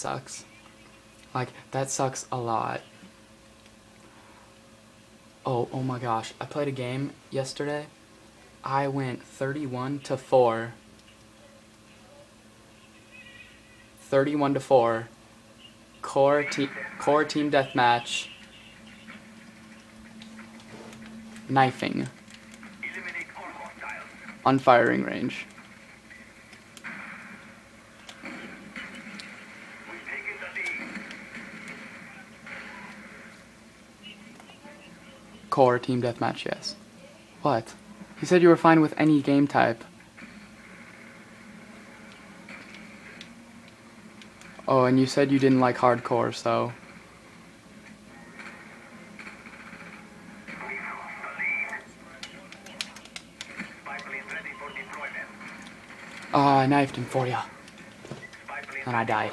sucks. Like, that sucks a lot. Oh, oh my gosh. I played a game yesterday. I went 31 to 4. 31 to 4. Core, te core team deathmatch. Knifing. On firing range. Core team deathmatch, yes. What? You said you were fine with any game type. Oh, and you said you didn't like hardcore, so... Oh, I knifed him for ya. And I died.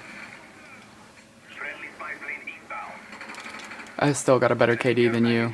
I still got a better KD than you.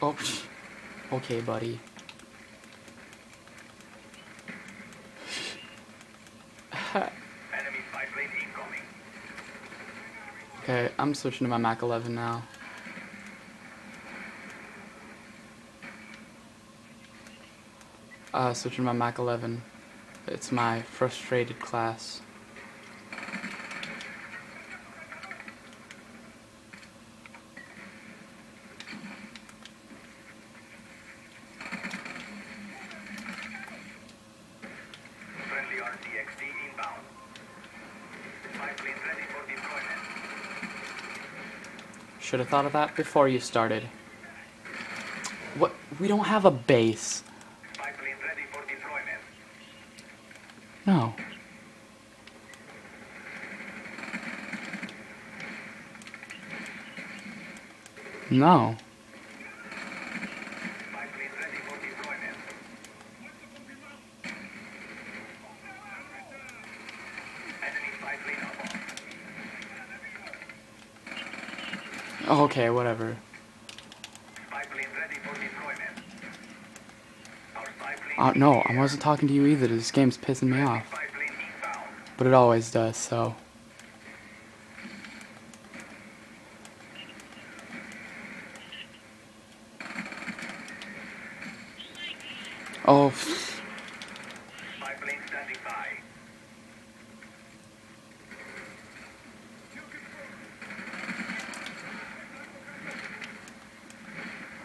Oh, okay, buddy. Enemy spy plane incoming. Okay, I'm switching to my Mac 11 now. Uh, switching to my Mac 11. It's my frustrated class. Should have thought of that before you started. What? We don't have a base. No. No. Spy plane ready for deployment. Enemy spy plane above. Okay, whatever. Spy plane ready for deployment. Our spy plane. Uh, no, I wasn't talking to you either. This game's pissing me off. But it always does, so. Oh, pff, Spy plane standing by.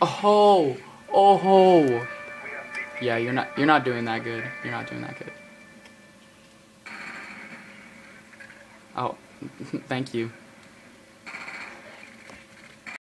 Oh, oh. Yeah, you're not. You're not doing that good. You're not doing that good. Oh, thank you.